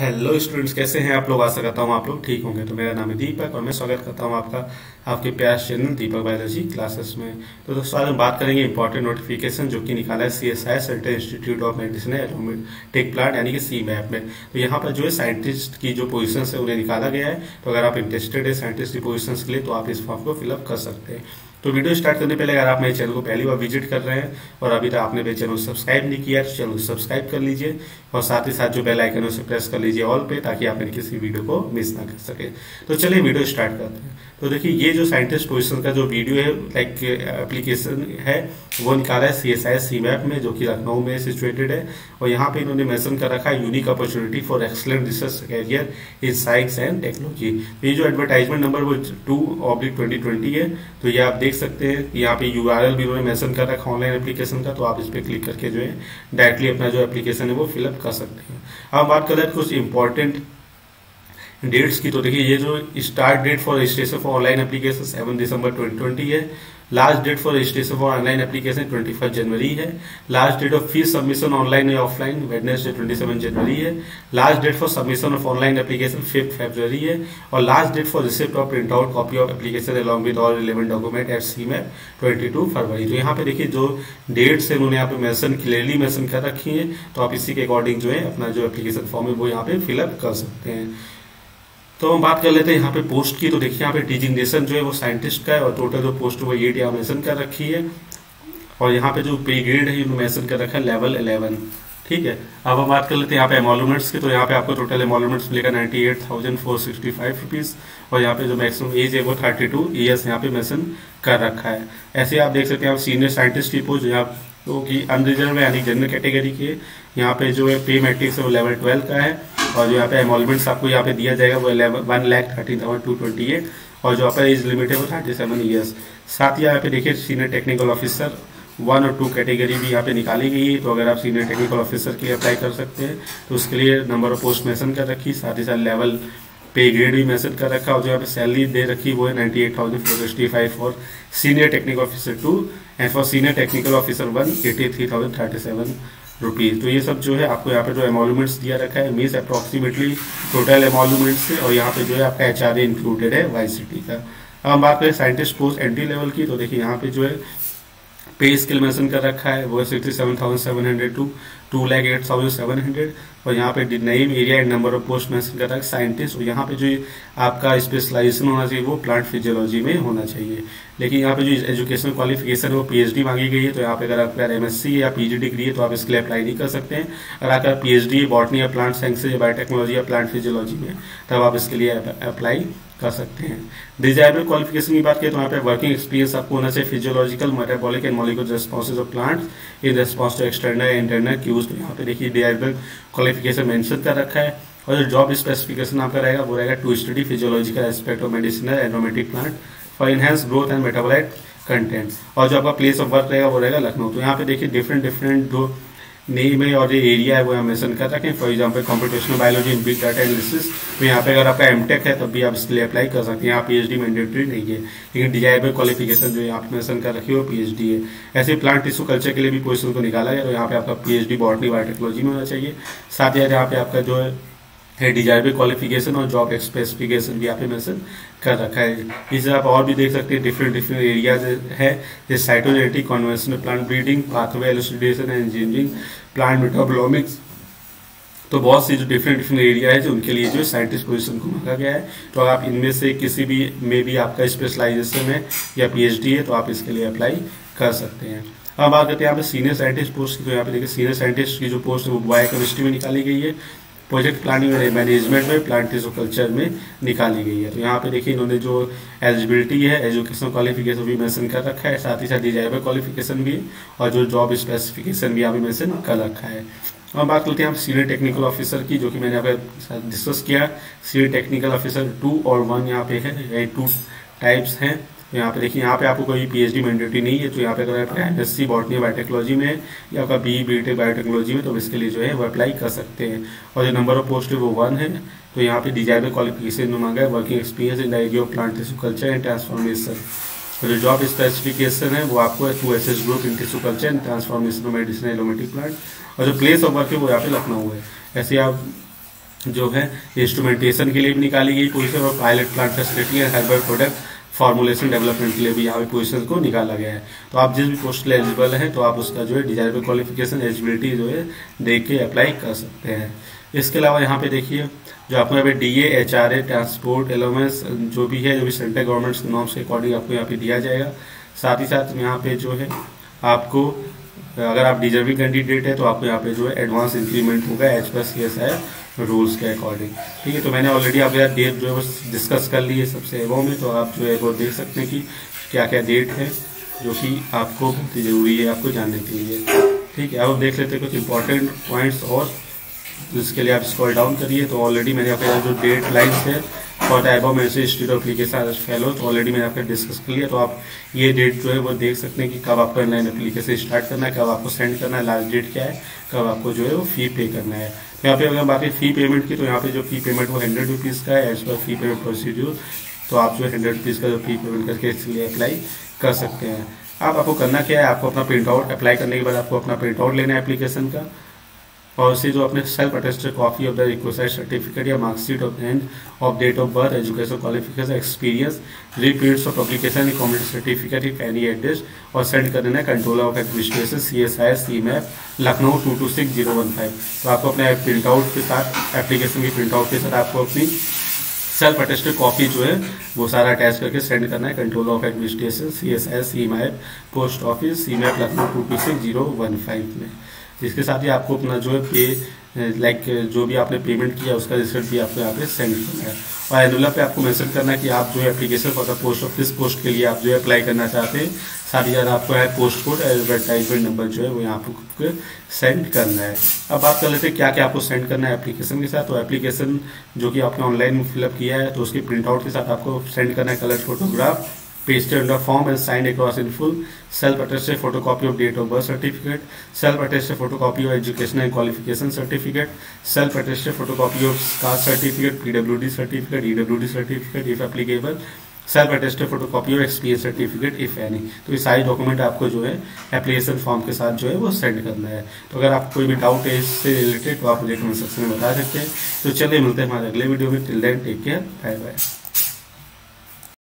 Hello students कैसे हैं आप लोग? आशा करता हूँ आप लोग ठीक होंगे। तो मेरा नाम है दीपक और मैं स्वागत करता हूँ आपका, आपके प्यार चैनल दीपक बायोलॉजी क्लासेस में। तो दोस्तों, आज हम बात करेंगे इंपॉर्टेंट नोटिफिकेशन जो कि निकाला है C S I central institute of medicine tech plant यानी कि सी मैप में। तो यहाँ पर जो है साइंटिस्ट की जो पोजिशन है, उन्हें निकाला गया है। तो अगर आप इंटरेस्टेड है साइंटिस्ट की पोजिशन के लिए तो आप इस फॉर्म को फिलअप कर सकते हैं। तो वीडियो स्टार्ट करने पहले अगर आप मेरे चैनल को पहली बार विज़िट कर रहे हैं और अभी तक आपने मेरे चैनल को सब्सक्राइब नहीं किया तो चैनल को सब्सक्राइब कर लीजिए और साथ ही साथ जो बेल आइकन है उसे प्रेस कर लीजिए ऑल पे, ताकि आप मेरी किसी वीडियो को मिस ना कर सके। तो चलिए वीडियो स्टार्ट करते हैं। तो देखिए, ये जो साइंटिस्ट पोजिशन का जो वीडियो है, लाइक, एप्लीकेशन है वो निकाला है C S I C map में, जो कि लखनऊ में सिचुएटेड है। और यहाँ पे इन्होंने मेंशन कर रखा है unique opportunity for excellent research career in science and technology तो ये जो एडवर्टाइजमेंट नंबर वो टू ऑब्लिक ट्वेंटी ट्वेंटी है। तो ये आप देख सकते हैं यहाँ पे यू आर एल भी उन्होंने मेंशन कर रखा ऑनलाइन एप्लीकेशन का तो आप इस पर क्लिक करके जो है डायरेक्टली अपना जो एप्लीकेशन है वो फिलअप कर सकते हैं। अब बात कर रहे हैं कुछ इंपॉर्टेंट डेट्स की तो देखिए ये जो start date for registration for online application seven December 2020 है। Last date for registration for online application 25 January है। Last date of fees submission online या ऑफलाइन वेडनेसडे 27 जनवरी है। Last date for submission of online application fifth February है। और last date for receipt of print out copy of application along with all relevant document at C में twenty फरवरी तो यहाँ पे देखिए, जो डेट्स है, उन्होंने यहाँ पे मेंशन क्लियरली मेंशन कर रखी है। तो आप इसी के अकॉर्डिंग जो है, अपना जो एप्लीकेशन फॉर्म है, वो यहाँ पे फिलअप कर सकते हैं। तो हम बात कर लेते हैं यहाँ पे पोस्ट की। तो देखिए यहाँ पे डिजिग्नेशन जो है वो साइंटिस्ट का है और टोटल जो पोस्ट वो एट यहाँ मेंशन कर रखी है। और यहाँ पे जो पे ग्रेड है मेंशन कर रखा है लेवल इलेवन ठीक है? अब हम बात कर लेते हैं यहाँ पे एमोलमेंट्स की। तो यहाँ पे आपको टोटल एमोलमेंट्स मिलेगा ninety eight thousand four sixty five rupees और यहाँ पे जो मैक्सिमम एज है वो थर्टी टू ईयर्स यहाँ पे मेंशन कर रखा है। ऐसे आप देख सकते हैं, आप सीनियर साइंटिस्ट की पोस्ट यहाँ तो कि अनरिजर्व यानी जनरल कैटेगरी के यहाँ पे जो है पे मैट्रिक्स है वो लेवल ट्वेल्व का है। और जो यहाँ पे एमोलमेंट्स आपको यहाँ पे दिया जाएगा वो one lakh thirteen thousand two twenty eight और जो आपका एज लिमिट है वो थर्टी सेवन ईयर्स साथ ही यहाँ पे देखिए सीनियर टेक्निकल ऑफिसर वन और टू कैटेगरी भी यहाँ पे निकाली गई है तो अगर आप सीनियर टेक्निकल ऑफिसर के लिए अप्लाई कर सकते हैं तो उसके लिए नंबर ऑफ़ पोस्ट मेंशन कर रखी, साथ ही साथ लेवल पे ग्रेड भी मैसेज कर रखा, और जो यहाँ पे सैलरी दे रखी वो है ninety eight thousand four sixty five for senior technical officer two and for senior technical officer one eighty three thousand thirty seven rupees तो ये सब जो है आपको यहाँ पे जो एमोलूमेंट्स दिया रखा है मीस अप्रोक्सीमेटली टोटल एमोलूमेंट्स है और यहाँ पे जो है आपका एच इंक्लूडेड है वाई सी टी का। अब हम बात करें साइंटिस्ट पोस्ट एंट्री लेवल की तो देखिए यहाँ पे जो है पे स्किल मेंशन कर रखा है, वो sixty seven thousand seven hundred two two lakh eight thousand seven hundred और यहाँ पे name area and number of post mention कर रहा है साइंटिस्ट और यहाँ पे जो आपका स्पेशलाइजेशन होना चाहिए, वो प्लांट फिजियोलॉजी में होना चाहिए। लेकिन यहाँ पे जो एजुकेशनल क्वालिफिकेशन है, वो पीएचडी मांगी गई है तो यहाँ पे अगर आपका एमएससी या पीजी डिग्री है तो आप इसके लिए अप्लाई नहीं कर सकते हैं। अगर आपका पीएचडी बॉटनी या प्लांट साइंस या बायोटेक्नोलॉजी या प्लांट फिजियोलॉजी में, तब आप इसके लिए अप्लाई कर सकते हैं। डिजायरेबल क्वालिफिकेशन की बात करें तो यहाँ पे वर्किंग एक्सपीरियंस आपको होना चाहिए physiological metabolic and molecular responses of plant in response to external internal cues तो यहाँ पे देखिए डिजायरेबल क्वालिफिकेशन मेंशन कर रखा है। और जो जॉब स्पेसिफिकेशन आपका रहेगा, वो रहेगा to study physiological aspect of medicinal aromatic plant for enhance growth and metabolite content और जो आपका प्लेस ऑफ़ वर्क रहेगा, वो रहेगा लखनऊ। तो यहाँ पे देखिए डिफरेंट डिफरेंट जो नेम है और जो एरिया है वो यहाँ मेंशन कर रखें for example computational biology in big data analysis तो यहाँ पे अगर आपका एमटेक है, तब भी आप इसके लिए अप्लाई कर सकते हैं। यहाँ पीएचडी मैंडेटरी नहीं है, लेकिन डिजायरेबल क्वालिफिकेशन जो यहाँ पे कर रखी है, वो पीएचडी है। ऐसे प्लांट टिश्यू कल्चर के लिए भी पोजिशन को निकाला है तो यहाँ पे आपका P H D botany biotechnology में होना चाहिए। साथ ही यहाँ पे आपका जो है है डिजायरेबल क्वालिफिकेशन और जॉब स्पेसिफिकेशन भी यहाँ पे मेंशन कर रखा है। इसे आप और भी देख सकते हैं डिफरेंट डिफरेंट एरियाज़ है। जैसे cytogenetic conventional plant breeding pathway elucidation and engineering plant metabolomics तो बहुत सी जो डिफरेंट डिफरेंट एरिया है जो उनके लिए जो साइंटिस्ट पोजीशन को मांगा गया है। तो आप इनमें से किसी भी, में भी आपका स्पेशलाइजेशन है या पीएचडी है तो आप इसके लिए अप्लाई कर सकते हैं। अब बात करते हैं यहाँ पे सीनियर साइंटिस्ट पोस्ट की। तो यहाँ पे देखिए सीनियर साइंटिस्ट की जो पोस्ट है, वो बायोकेमिस्ट्री में निकाली गई है। प्रोजेक्ट प्लानिंग एंड मैनेजमेंट में प्लांट कल्चर में निकाली गई है। तो यहाँ पे देखिए इन्होंने जो एलिजिबिलिटी है एजुकेशनल क्वालिफिकेशन भी मेंशन कर रखा है, साथ ही साथ डिजायबल क्वालिफिकेशन भी और जो जॉब स्पेसिफिकेशन भी यहाँ पे मेंशन कर रखा है। और बात करते हैं आप सीनियर टेक्निकल ऑफिसर की, जो कि मैंने यहाँ पे डिस्कस किया। सीनियर टेक्निकल ऑफिसर टू और वन यहाँ पे है टू टाइप्स हैं। यहाँ पे देखिए, यहाँ पे आपको कोई पीएचडी मैंडेटरी नहीं है तो यहाँ पे अगर आप M S C botany biotechnology में या आपका बी बी टेक बायोटेक्नोलॉजी में तो इसके लिए जो है वो अप्लाई कर सकते हैं। और जो नंबर ऑफ़ पोस्ट है, वो वन है। तो यहाँ पे डिजायबल क्वालिफिकेशन में मांगा है working experience in the plant tissue culture and transformation तो जो जॉब स्पेसिफिकेशन है, वो आपको to S S group in tissue culture and transformation of medicine aromatic plant और जो प्लेस ऑफ़ वर्क है, वो यहाँ पे लखनऊ है। ऐसे आप जो है इंस्ट्रूमेंटेशन के लिए भी निकाली गई पोजिशन और पायलट प्लांट फैसिलिटी है हर्बल प्रोडक्ट फॉर्मुलेशन डेवलपमेंट के लिए भी यहाँ पे पोजिशन को निकाला गया है। तो आप जिस भी पोस्ट के एलिजिबल है तो आप उसका जो है डिजायरेबल क्वालिफिकेशन एलिजिबिलिटी जो है देख के अप्लाई कर सकते हैं। इसके अलावा यहाँ पे देखिए, जो आपको यहाँ पे D H R A transport allowance जो भी है, जो भी सेंट्रल गवर्नमेंट नॉर्म्स के अकॉर्डिंग आपको यहाँ पे दिया जाएगा। साथ ही साथ यहाँ पे जो है आपको, अगर आप डिजर्विंग कैंडिडेट है तो आपको यहाँ पे जो है एडवांस इंक्रीमेंट होगा H plus C S I rules के अकॉर्डिंग ठीक है तो मैंने ऑलरेडी आप यार डेट जो है डिस्कस कर ली है सबसे एवो में तो आप जो है वो देख सकते हैं कि क्या क्या डेट है जो कि आपको बहुत ही ज़रूरी है आपको जानने के लिए। ठीक है, अब देख लेते हैं कुछ इंपॉर्टेंट पॉइंट्स और जिसके लिए आप स्क्रॉल डाउन करिए। तो ऑलरेडी मैंने आपके जो डेट लाइन्स है for type of message institute application fellow तो ऑलरेडी मैंने आपका डिस्कस कर लिया। तो आप ये डेट जो है वो देख सकते हैं कि कब आपको ऑनलाइन एप्लीकेशन स्टार्ट करना है, कब आपको सेंड करना है लास्ट डेट क्या है, कब आपको जो है वो फ़ी पे करना है। यहाँ पे अगर बात है फ़ी पेमेंट की तो यहाँ पे जो फ़ी पेमेंट वो हंड्रेड रुपीज़ का है एज पर फ़ी पेमेंट प्रोसीड्यूर तो आप जो हंड्रेड रुपीज़ का जो फ़ी पेमेंट करके इसलिए अप्लाई कर सकते हैं। आप, आपको करना क्या है? आपको अपना प्रिंट आउट अप्लाई करने के बाद आपको अपना प्रिंट आउट लेना है एप्लीकेशन का। और उसे जो अपने self attested copy of the request certificate या marksheet of end of date of birth education qualification experience periods of publication community certificate if any address और सेंड कर देना controller of administration C S I CIMAP Lucknow two two six zero one five तो आपको अपने print out के साथ application की print out के साथ आपको अपनी सेल्फ अटेस्टेड कॉपी जो है, वो सारा अटैच करके सेंड करना है। Control of administration C S S CIMAP post office CIMAP Lucknow two two six zero one five में। इसके साथ ही आपको अपना जो है पे लाइक जो भी आपने पेमेंट किया, उसका रिज़ल्ट भी आपको यहाँ पे सेंड करना है। और एनुला पे आपको मैसेज करना है कि आप जो है application for the post of किस पोस्ट के लिए आप जो है अप्लाई करना चाहते हैं, साथ ही साथ आपको है पोस्ट कोड एडवर्टाइजमेंट नंबर जो है वो यहाँ आपको सेंड करना है। अब बात कर लेते हैं क्या क्या आपको सेंड करना है एप्लीकेशन के साथ। तो एप्लीकेशन जो कि आपने ऑनलाइन फिलअप किया है तो उसकी प्रिंट आउट के साथ आपको सेंड करना है colour photograph pasted on the form and signed across in full. Self-attested photocopy of date of birth certificate. Self-attested photocopy of education and qualification certificate. Self-attested photocopy of caste certificate, PWD certificate, EWD certificate if applicable. Self attested photocopy और experience certificate if any तो ये सारी document आपको जो है application form के साथ जो है वो सेंड करना है तो अगर आपको कोई भी डाउट है इससे रिलेटेड तो आप मुझे कमेंट सेक्शन में बता सकते हैं तो चलिए मिलते हैं हमारे अगले वीडियो में till then take care bye bye